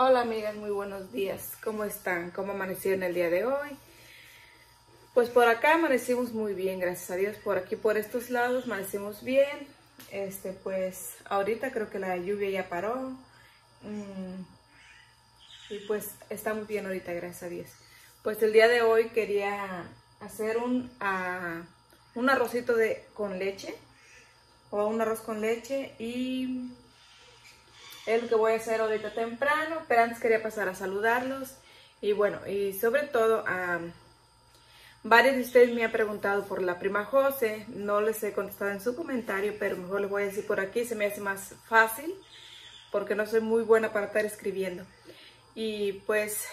Hola amigas, muy buenos días. ¿Cómo están? ¿Cómo amanecieron el día de hoy? Pues por acá amanecimos muy bien, gracias a Dios. Por aquí, por estos lados, amanecimos bien. Este, pues ahorita creo que la lluvia ya paró. Mm, y pues está muy bien ahorita, gracias a Dios. Pues el día de hoy quería hacer un, ah, un arrocito de, con leche. O un arroz con leche y es lo que voy a hacer ahorita temprano, pero antes quería pasar a saludarlos. Y bueno, y sobre todo, a varios de ustedes me han preguntado por la prima José. No les he contestado en su comentario, pero mejor les voy a decir por aquí. Se me hace más fácil porque no soy muy buena para estar escribiendo. Y pues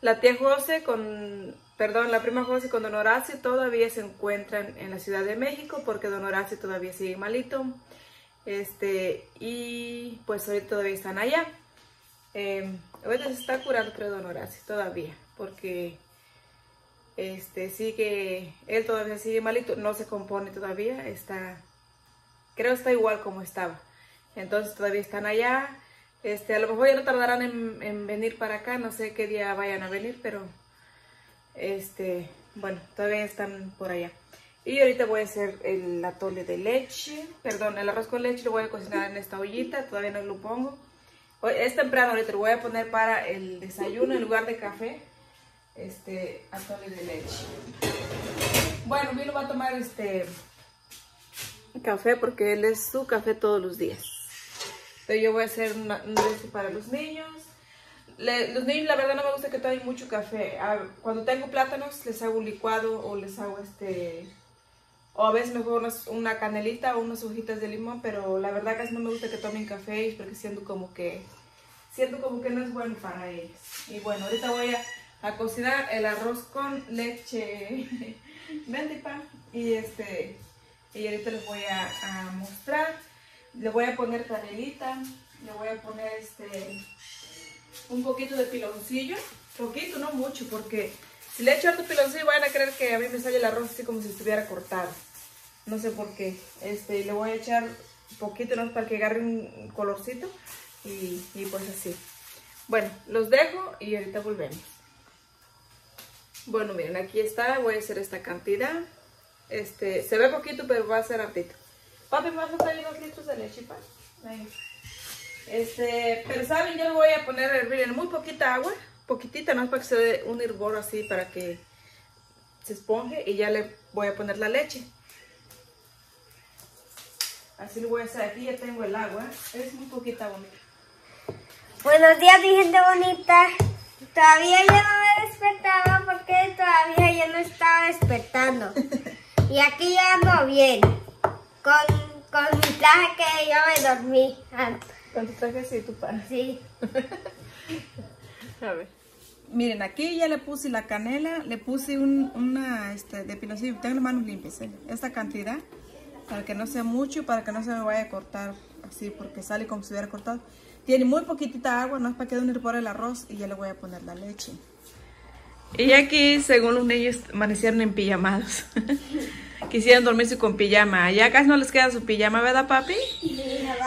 la tía José con, perdón, la prima José con don Horacio todavía se encuentran en la Ciudad de México porque don Horacio todavía sigue malito. Este, y pues ahorita todavía están allá. Eh, ahorita se está curando, creo, don Horacio, todavía, porque este, sigue, él todavía sigue malito, no se compone todavía, está, creo está igual como estaba. Entonces todavía están allá. Este, a lo mejor ya no tardarán en venir para acá, no sé qué día vayan a venir, pero este, bueno, todavía están por allá. Y ahorita voy a hacer el atole de leche, perdón, el arroz con leche lo voy a cocinar en esta ollita, todavía no lo pongo. Hoy, es temprano, ahorita lo voy a poner para el desayuno en lugar de café, este atole de leche. Bueno, mi lo va a tomar este café porque él es su café todos los días. Entonces yo voy a hacer un leche para los niños. Los niños la verdad no me gusta que tomen mucho café. Cuando tengo plátanos les hago un licuado o les hago este o a veces mejor unas, una canelita o unas hojitas de limón, pero la verdad casi no me gusta que tomen café porque siento como que siento como que no es bueno para ellos. Y bueno, ahorita voy a, a cocinar el arroz con leche pan y este y ahorita les voy a, a, mostrar. Le voy a poner canelita, le voy a poner este un poquito de piloncillo, poquito, no mucho, porque si le echo harto piloncillo van a creer que a mí me sale el arroz así como si estuviera cortado. No sé por qué. Este, le voy a echar poquito ¿no? para que agarre un colorcito. Y, y, pues así. Bueno, los dejo y ahorita volvemos. Bueno, miren, aquí está. Voy a hacer esta cantidad. Este, se ve poquito, pero va a ser ratito. Papi, ¿me vas a traer dos litros de leche, pa? Ahí. Este, pero saben, yo le voy a poner a hervir en muy poquita agua. Poquitita, más para que se dé un hervor así, para que se esponje. Y ya le voy a poner la leche. Así lo voy a hacer. Aquí ya tengo el agua. Es muy poquita bonita. Buenos días, mi gente bonita. Todavía yo no me he despertado porque todavía yo no estaba despertando. y aquí yo ando bien. Con, con mi traje que yo me dormí. ¿Con tu traje sí, tu pan? Sí. a ver. Miren, aquí ya le puse la canela, le puse un, una este, de piloncillo. Tengo las manos limpias, ¿eh? esta cantidad para que no sea mucho y para que no se me vaya a cortar así porque sale como si hubiera cortado. Tiene muy poquitita agua, no es para que dé un hervor el arroz y ya le voy a poner la leche. Y aquí, según los niños, amanecieron en pijamados. Quisieron dormirse con pijama. Ya casi no les queda su pijama, ¿verdad, papi?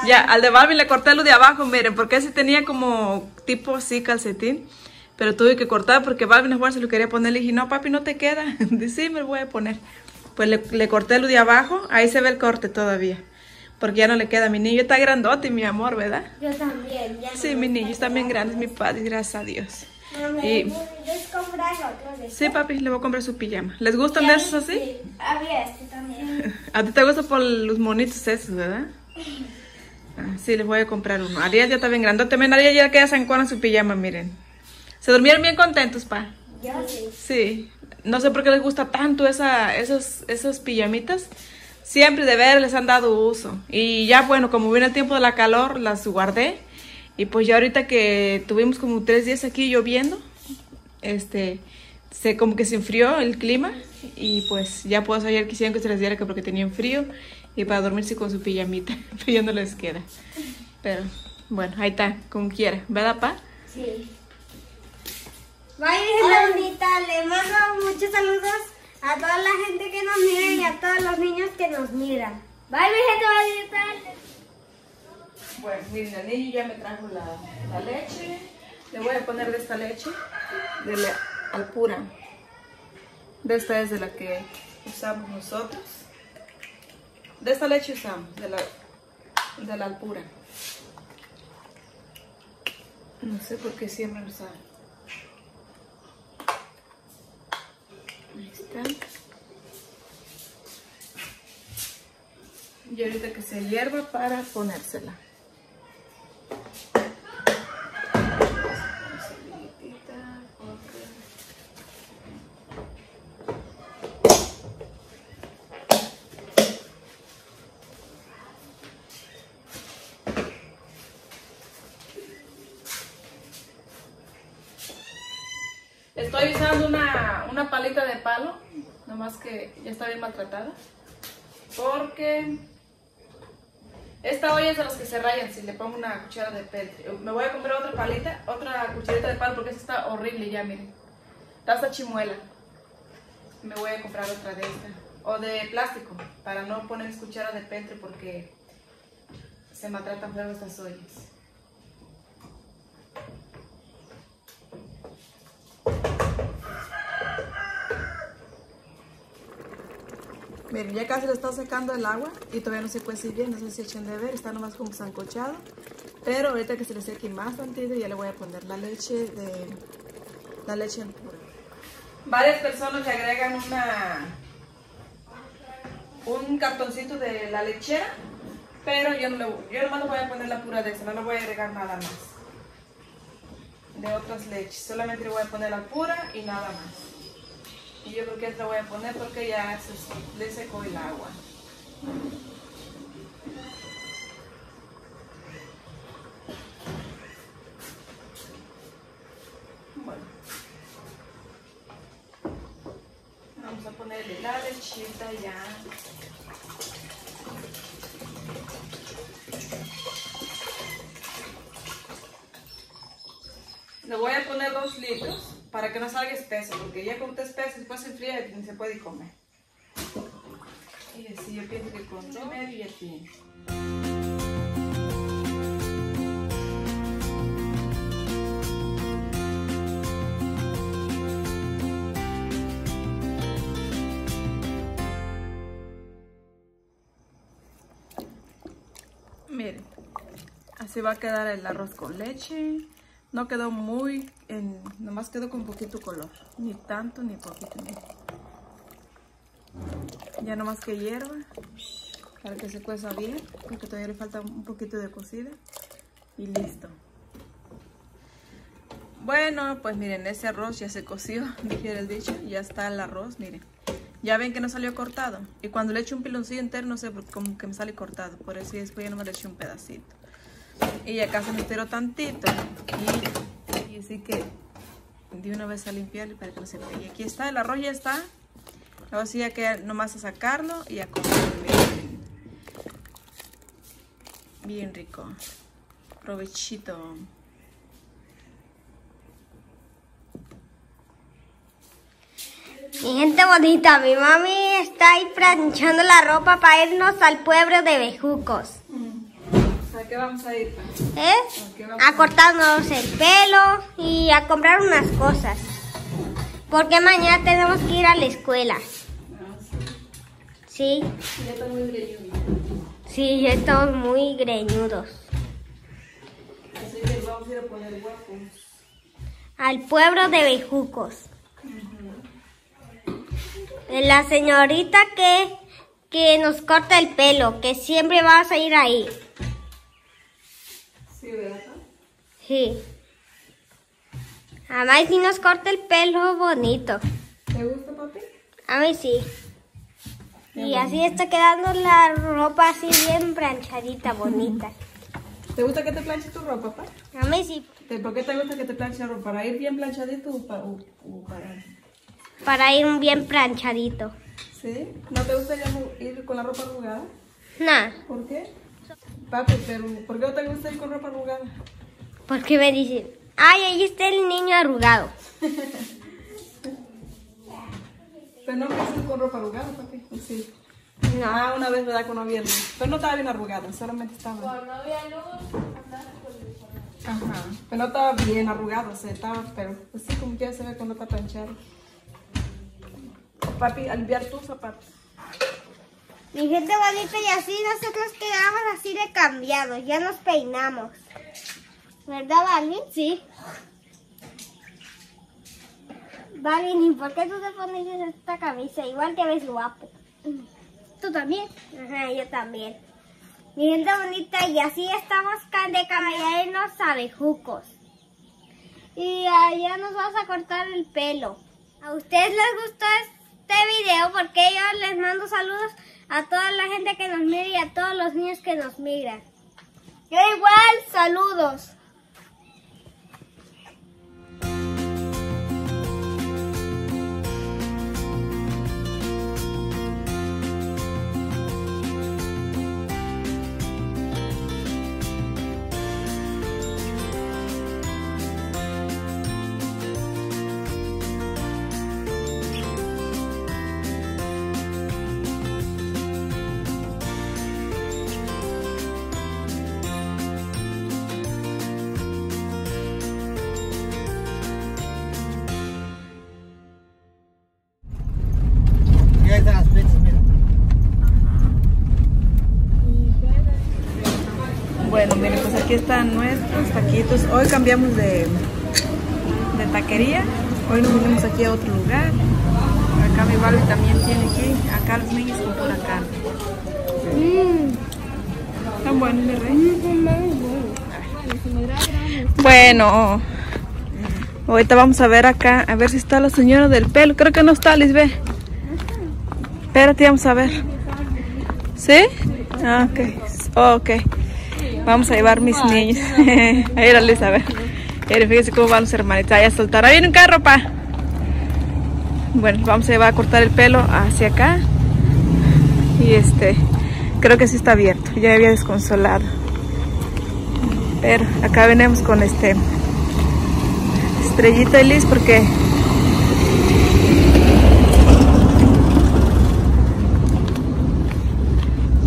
ya, al de Barbie le corté lo de abajo, miren, porque ese tenía como tipo así calcetín. Pero tuve que cortar porque Barbie no se lo quería poner. Le dije, no, papi, no te queda. Dice, me lo voy a poner. Pues le, le, corté lo de abajo, ahí se ve el corte todavía. Porque ya no le queda. Mi niño está grandote, mi amor, ¿verdad? Yo también. Ya sí, mi niño está bien grande, mi padre, gracias a Dios. Mami, y, ¿Les comprar otro Sí, papi, le voy a comprar su pijama. ¿Les gustan de esos así? Sí, había este también. a ti te gusta por los monitos esos, ¿verdad? Ah, sí, les voy a comprar uno. Ariel ya está bien grandote. También Ariel ya queda en su pijama, miren. Se durmieron bien contentos, pa. Yo sí. Sí no sé por qué les gusta tanto esa, esos, esos pijamitas. Siempre de ver les han dado uso. Y ya bueno, como viene el tiempo de la calor, las guardé. Y pues ya ahorita que tuvimos como tres días aquí lloviendo, este, se como que se enfrió el clima. Y pues ya pues ayer quisieron que se les diera que porque tenían frío. Y para dormirse con su pijamita, pero ya no les queda. Pero bueno, ahí está, como quiera. ¿Verdad, pa? Sí. Bye, gente bonita. Le mando muchos saludos a toda la gente que nos mira y a todos los niños que nos miran. Bye, mi gente bonita. Bueno, miren, el niño ya me trajo la, la leche. Le voy a poner de esta leche, de la alpura. De esta es de la que usamos nosotros. De esta leche usamos, de la, de la alpura. No sé por qué siempre lo Y ahorita que se hierva para ponérsela. Estoy usando una, una palita de palo, nomás que ya está bien maltratada. Porque esta olla es de las que se rayan si le pongo una cuchara de peltre. Me voy a comprar otra palita, otra cucharita de palo porque esta está horrible ya, miren. Está hasta chimuela. Me voy a comprar otra de esta. O de plástico, para no poner cuchara de peltre porque se maltratan feo estas ollas. Miren, ya casi le está secando el agua y todavía no se cuece bien, no sé si echen de ver, está nomás como zancochado. Pero ahorita que se le seque más tantito ya le voy a poner la leche de la leche en pura. Varias personas le agregan una un cartoncito de la lechera, pero yo no le, yo nomás le voy a poner la pura de esa, no le voy a agregar nada más de otras leches, solamente le voy a poner la pura y nada más. Y yo creo que esta voy a poner porque ya se le secó el agua. Bueno. Vamos a ponerle la lechita ya. Le voy a poner dos litros para que no salga espeso, porque ya con espeso después se enfría y se puede comer. Y así yo pienso que con dos medio ya tiene. Miren, así va a quedar el arroz con leche. No quedó muy, en, nomás quedó con poquito color. Ni tanto ni poquito. Ya nomás que hierva. Para que se cueza bien. Porque todavía le falta un poquito de cocida. Y listo. Bueno, pues miren, ese arroz ya se coció, dijera el dicho. Ya está el arroz, miren. Ya ven que no salió cortado. Y cuando le echo un piloncillo entero, no sé, como que me sale cortado. Por eso después ya no me le eché un pedacito y acá se me estiró tantito y, y, así que de una vez a limpiarlo para que no se pegue. Aquí está, el arroz ya está. Ahora sí ya queda nomás a sacarlo y a bien, bien rico. Provechito. Mi gente bonita, mi mami está ahí planchando la ropa para irnos al pueblo de Bejucos. ¿A qué vamos a ir? ¿Eh? ¿A, cortarnos el pelo y a comprar unas cosas. Porque mañana tenemos que ir a la escuela. Sí. Ya estamos muy greñudos. Sí, ya estamos muy greñudos. Así que vamos a ir a poner guapos. Al pueblo de Bejucos. La señorita que, que nos corta el pelo, que siempre vas a ir ahí. Sí, ¿verdad? Sí. Sí nos corta el pelo bonito. ¿Te gusta, papi? A mí sí. y así está quedando la ropa así bien planchadita, bonita. ¿Te gusta que te planche tu ropa, papá? A mí sí. ¿Por qué te gusta que te planche la ropa? ¿Para ir bien planchadito o para...? O para... para ir bien planchadito. ¿Sí? ¿No te gusta ir con la ropa arrugada? No. ¿Por qué? Papi, pero ¿por qué no te gusta ir con ropa arrugada? Porque me dicen, ay, ahí está el niño arrugado. pero no quieres ir con ropa arrugada, papi. Sí. Ah, una vez, ¿verdad? Cuando había luz. Pero no estaba bien arrugada, solamente estaba... Cuando había luz, andaba con el teléfono. Ajá. Pero no estaba bien arrugado, o sea, estaba, pero pues sí, como ya se ve cuando está planchado. Papi, al limpiar tus zapatos. Mi gente bonita, y así nosotros quedamos así de cambiados. Ya nos peinamos. ¿Verdad, Vali? Sí. Vali, ¿y por qué tú te pones esta camisa? Igual te ves guapo. ¿Tú también? Ajá, yo también. Mi gente bonita, y así estamos de cambiarnos a bejucos. Y allá nos vas a cortar el pelo. ¿A ustedes les gustó este video? Porque yo les mando saludos a toda la gente que nos mira y a todos los niños que nos miran. Yo igual, saludos. Bueno, miren, pues aquí están nuestros taquitos. Hoy cambiamos de, de taquería. Hoy nos vinimos aquí a otro lugar. Acá mi Barbie también tiene aquí. Acá los niños con pura carne. Están buenos, mi rey. Bueno, ahorita vamos a ver acá, a ver si está la señora del pelo. Creo que no está, Lisbeth. Espérate, vamos a ver. ¿Sí? Ah, ok. Ok. Vamos a llevar mis niños. Era Liz, a ver. Fíjense cómo van los hermanitos. Ahí a soltar. Ahí viene un carro, pa. Bueno, vamos a llevar a cortar el pelo hacia acá. Y este, creo que sí está abierto. Ya había desconsolado. Pero acá venimos con este estrellita y Liz porque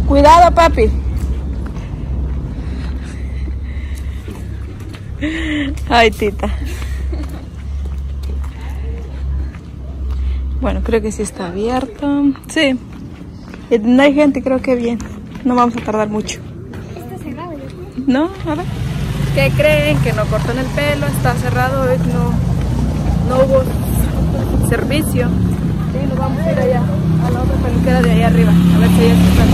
Cuidado, papi. Ay, tita. Bueno, creo que sí está abierto. Sí. Y No hay gente, creo que bien. No vamos a tardar mucho. Está cerrado, yo. ¿No? A ver. ¿Qué creen? Que no cortan el pelo, está cerrado, no, no hubo servicio. Sí, nos vamos a ir allá, a la otra peluquera de ahí arriba, a ver si ella se está,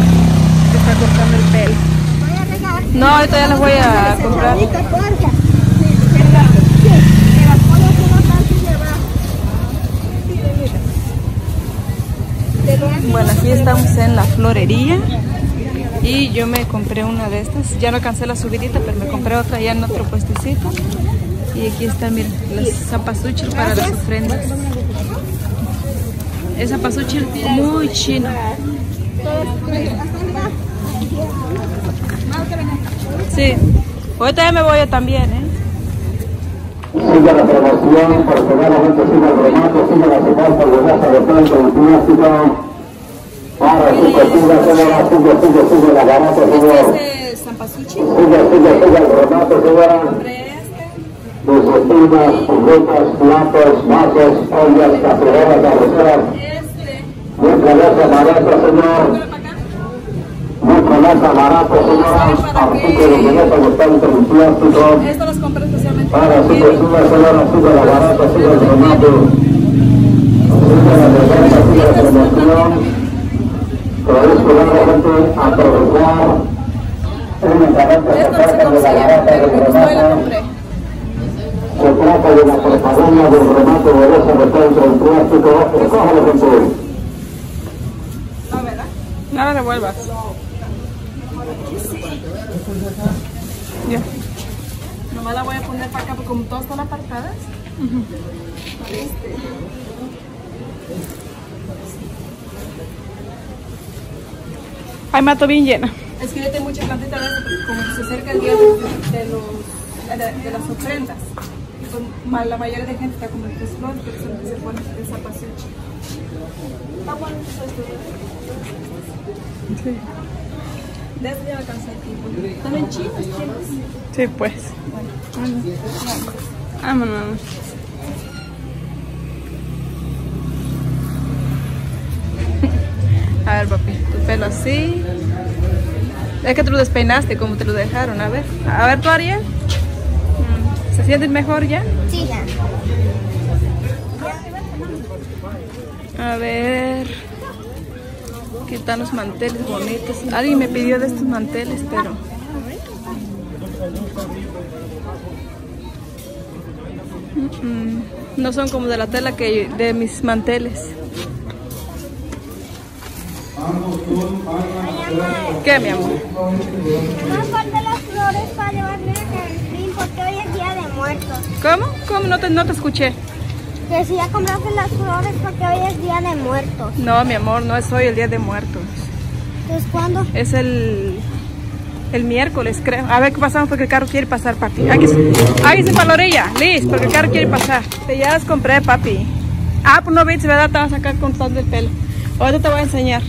está cortando el pelo. Voy a regalar. No, ahorita ya las voy a comprar. Bueno, aquí estamos en la florería y yo me compré una de estas. Ya no alcancé la subidita, pero me compré otra ya en otro puestecito. Y aquí están, miren, los zapasuchil para las ofrendas. Es zapasuchil muy chino. Sí, ahorita ya me voy yo también, ¿eh? La promoción, el remate, sigue la subasta raza de plástico. Para su cocina, señora, sigue, sigue, sigue la garata, señor. Este es zapasuchil. Sigue, sigue, sigue el remate, señora. Compré este. Sus espinas, juguetes, platos, vasos, ollas, cacerolas, arroceras. Este. Mucha leche barata, señor. para barata, señora. Artículos de leche de planta y plástico. Esto los compré especialmente Para para su Kevin. cocina, señora, sigue la garata, sigue el remate. Sigue la garata, sigue la promoción. Es que la gente se trata de la del. Se trata de la propaganda del remate de esa defensa del plástico. Gente. No, ¿verdad? No la revuelvas. Ya. Nomás la voy a poner para acá como todas están apartadas. Ay, mato bien llena. Es que yo tengo mucha plantita a veces porque como se acerca el día de, de los, de, de las ofrendas. La mayoría de gente está comprando tres flores, pero se pone el zapasuchi. Está bueno esto. Desde la casa aquí. También chinos tienes. Sí, pues. Vámonos. A ver, papi, tu pelo así. Es que te lo despeinaste como te lo dejaron, a ver. A ver, tú, Ariel. Mm, ¿Se sienten mejor ya? Sí, ya. A ver. Aquí están los manteles bonitos. Alguien me pidió de estos manteles, pero. Mm, mm, No son como de la tela que de mis manteles. ¿Qué, mi amor? No falta las flores para llevarle a Carlín porque hoy es día de muertos. ¿Cómo? ¿Cómo? No te, no te escuché. Que si ya compraste las flores porque hoy es día de muertos. No, mi amor, no es hoy el día de muertos. Entonces, ¿cuándo? Es el, el miércoles, creo. A ver qué pasamos porque el carro quiere pasar, papi. Aquí, aquí se para la orilla, Liz, porque el carro quiere pasar. Te ya las compré, papi. Ah, pues no viste, ¿verdad? Te vas a sacar contando el pelo. Ahorita te voy a enseñar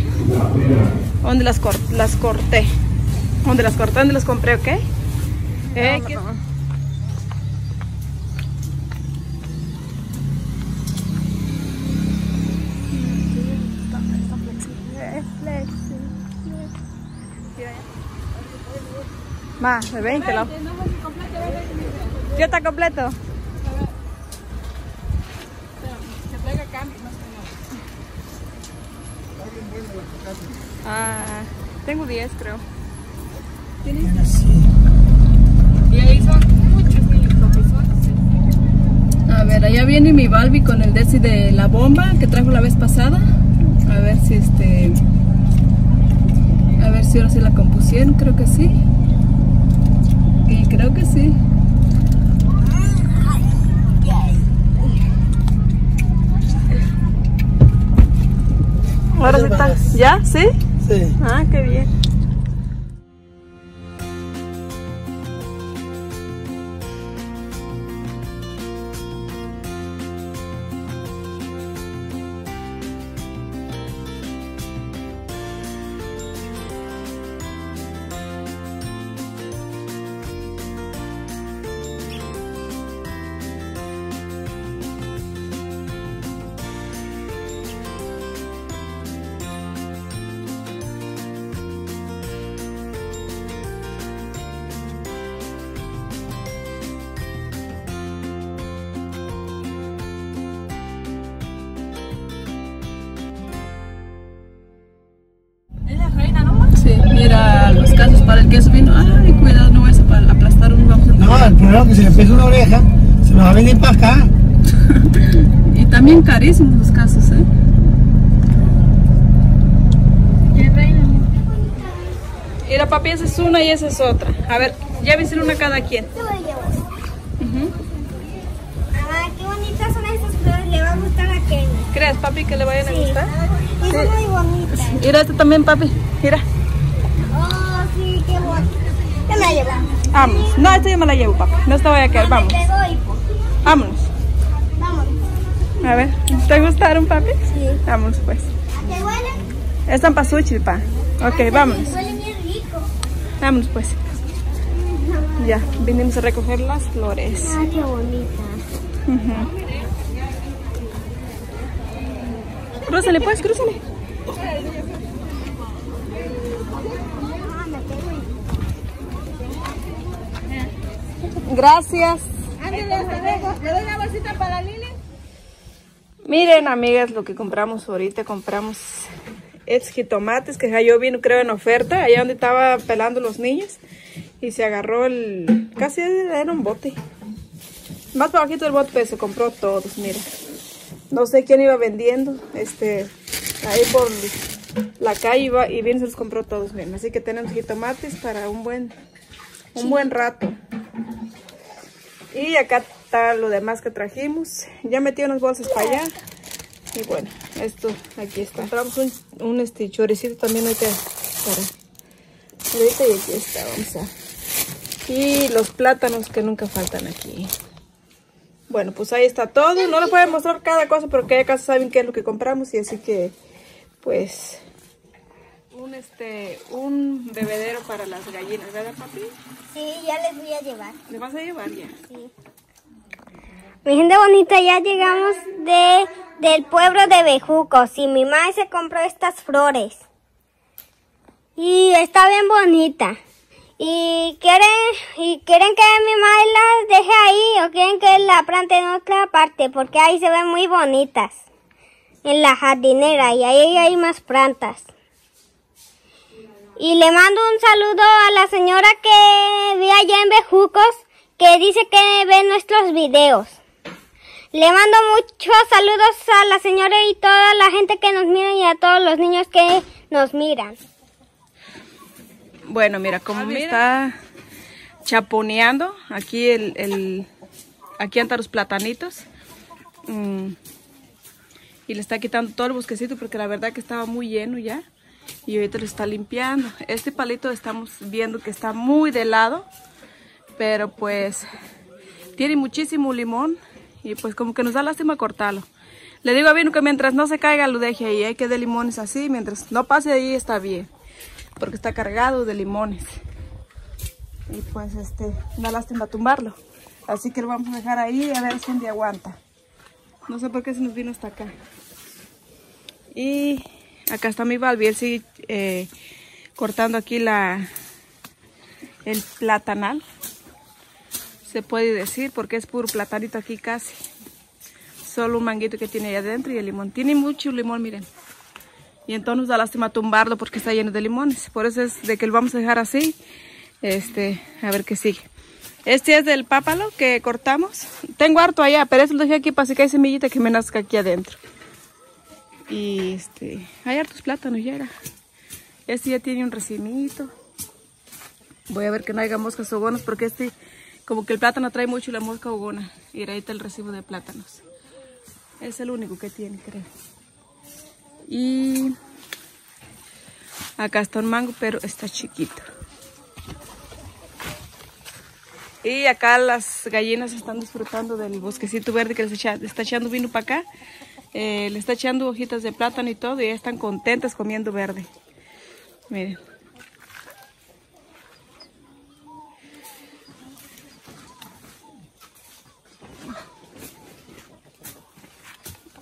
dónde las, cor- las corté. ¿Dónde las corté? ¿Dónde las compré, ok? Eh, ¿qué- Más, de 20, ¿no? ¿Ya está completo? Ah, tengo 10 creo. Y ahí son muchos niños A ver, allá viene mi Balbi con el Desi de la bomba que trajo la vez pasada. A ver si este. A ver si ahora sí la compusieron, creo que sí. Y creo que sí. Ahora sí está. ¿Ya? ¿Sí? Sí. Ah, qué bien. Para el queso vino. Ay, cuidado, no vayas a aplastar un a- No, el problema es que si le pisa una oreja, se nos va a venir para acá. Y también carísimos los casos, ¿eh? Mira, papi, esa es una y esa es otra. A ver, llévense una cada quien. Llevo. Ah, qué bonitas son estas flores. Le va a gustar a Kenny. ¿Crees, papi, que le vayan a gustar? Y son muy bonitas. Mira, este también, papi. Mira, Oh, sí, qué bonito. Yo me la llevo. vamos. No, esta yo me la llevo, papi. No esta voy a quedar, vamos. Te doy. Vámonos. A ver, ¿te gustaron, papi? Sí. Vámonos, pues. ¿A qué huele? Están para sushi, pa. Ok, vámonos. Huele bien rico. Vámonos, pues. Ya, vinimos a recoger las flores. Ah, qué bonita. Crúzale, pues, crúzale. Ah, me pego. Gracias. Ándale, hasta luego. ¿Le doy una bolsita para Lili? Miren, amigas, lo que compramos ahorita. Compramos estos jitomates que cayó bien, creo, en oferta. Allá donde estaba pelando los niños. Y se agarró el... Casi era un bote. Más para bajito del bote, pero se compró todos, mira. No sé quién iba vendiendo. Este... Ahí por la calle iba y bien se los compró todos, miren. Así que tenemos jitomates para un buen... Un buen rato. Y acá está lo demás que trajimos. Ya metí unas bolsas para allá. Y bueno, esto aquí está. Compramos un, un este choricito también ahorita para ahorita y aquí está, vamos a. Y los plátanos que nunca faltan aquí. Bueno, pues ahí está todo. No les voy a mostrar cada cosa porque ya casi saben qué es lo que compramos y así que pues este un bebedero para las gallinas, ¿verdad, papi? Sí, ya les voy a llevar. ¿Le vas a llevar ya? Sí. Mi gente bonita, ya llegamos de, del pueblo de Bejucos y mi madre se compró estas flores. Y está bien bonita. Y quieren, y quieren que mi madre las deje ahí o quieren que la plante en otra parte porque ahí se ven muy bonitas. En la jardinera y ahí hay más plantas. Y le mando un saludo a la señora que vi allá en Bejucos que dice que ve nuestros videos. Le mando muchos saludos a la señora y toda la gente que nos mira y a todos los niños que nos miran. Bueno, mira, como me está chaponeando aquí el, el aquí ante los platanitos. mm, y le está quitando todo el bosquecito porque la verdad que estaba muy lleno ya. Y ahorita lo está limpiando. Este palito estamos viendo que está muy de lado. Pero pues tiene muchísimo limón. Y pues como que nos da lástima cortarlo. Le digo a Vino que mientras no se caiga lo deje ahí. Hay que de limones así. Mientras no pase ahí está bien. Porque está cargado de limones. Y pues este, da lástima tumbarlo. Así que lo vamos a dejar ahí a ver si un día aguanta. No sé por qué se nos vino hasta acá. Y acá está mi Balbi, él sigue eh, cortando aquí la el platanal. Se puede decir porque es puro platanito aquí casi. Solo un manguito que tiene ahí adentro y el limón. Tiene mucho limón, miren. Y entonces nos da lástima tumbarlo porque está lleno de limones. Por eso es de que lo vamos a dejar así. Este, a ver qué sigue. Este es del pápalo que cortamos. Tengo harto allá, pero eso lo dejé aquí para si cae semillita que me nazca aquí adentro. Y este, hay hartos plátanos ya. era. Este ya tiene un recimito. Voy a ver que no haya moscas hogonas porque este, como que el plátano trae mucho la mosca hogona. Y ahí está el recibo de plátanos. Es el único que tiene, creo. Y acá está un mango, pero está chiquito. Y acá las gallinas están disfrutando del bosquecito verde que les está echando vino para acá. Eh, le está echando hojitas de plátano y todo y están contentas comiendo verde. Miren.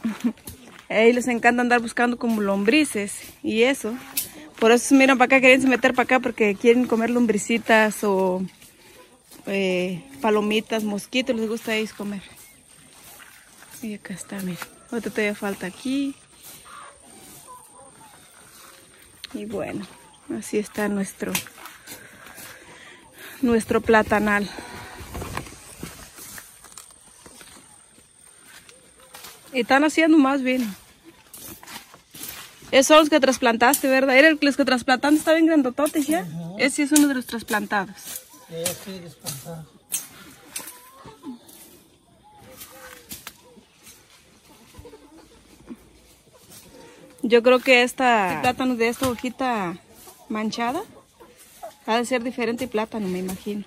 A ellos les encanta andar buscando como lombrices y eso. Por eso miran para acá, quieren meter para acá porque quieren comer lombricitas o eh, palomitas, mosquitos, les gusta a ellos comer. Y acá está, miren. Otra todavía falta aquí. Y bueno, así está nuestro nuestro platanal. Y están haciendo más bien. Esos son los que trasplantaste, ¿verdad? Era el los que trasplantaste, está bien grandototes ya. Ese es uno de los trasplantados. Yo creo que esta plátano de esta hojita manchada ha de ser diferente plátano, me imagino.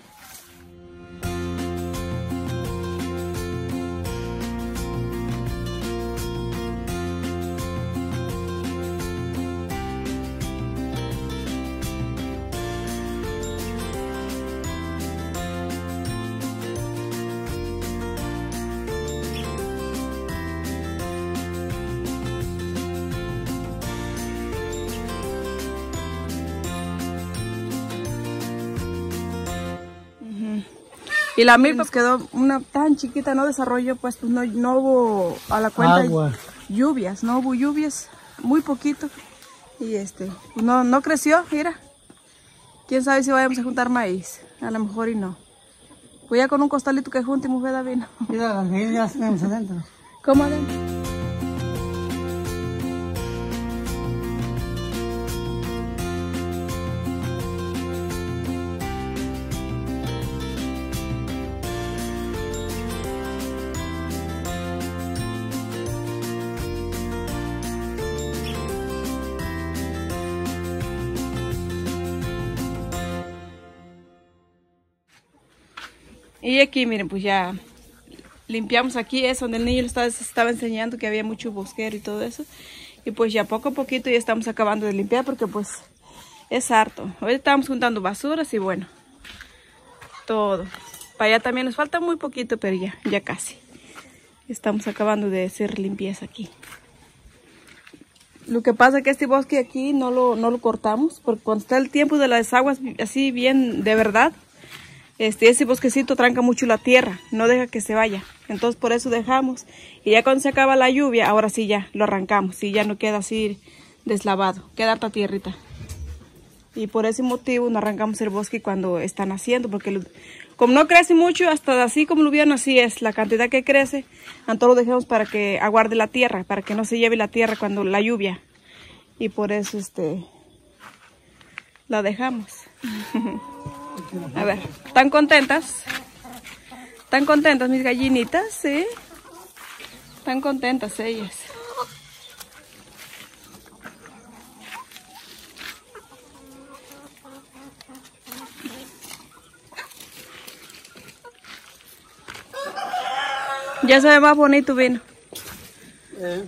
Y la milpa pues, quedó una tan chiquita, no desarrolló, pues, pues no, no hubo a la cuenta Agua. lluvias, no hubo lluvias, muy poquito. Y este, pues, no, no creció, mira. Quién sabe si vayamos a juntar maíz, a lo mejor y no. Voy ya con un costalito que junte y mujer vino. Mira, las ya tenemos adentro. ¿Cómo adentro? Y aquí, miren, pues ya limpiamos aquí eso, donde el niño estaba, estaba enseñando que había mucho bosquero y todo eso. Y pues ya poco a poquito ya estamos acabando de limpiar porque pues Es harto. Hoy estamos juntando basuras y bueno, todo. Para allá también nos falta muy poquito, pero ya, ya casi. Estamos acabando de hacer limpieza aquí. Lo que pasa es que este bosque aquí no lo, no lo cortamos, porque cuando está el tiempo de las aguas así bien de verdad, este, ese bosquecito tranca mucho la tierra, no deja que se vaya. Entonces por eso dejamos. Y ya cuando se acaba la lluvia, ahora sí ya lo arrancamos y ya no queda así deslavado, queda harta tierrita. Y por ese motivo no arrancamos el bosque cuando está naciendo, porque lo- como no crece mucho, hasta así como lo vieron, así es la cantidad que crece, entonces lo dejamos para que aguarde la tierra, para que no se lleve la tierra cuando la lluvia. Y por eso este la dejamos. A ver, ¿están contentas? ¿Están contentas mis gallinitas? Sí. Están contentas ellas. Ya se ve más bonito vino.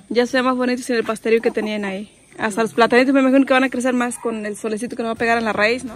Ya se ve más bonito sin el pasterio que tenían ahí. Hasta los platanitos me imagino que van a crecer más con el solecito que nos va a pegar en la raíz, ¿no?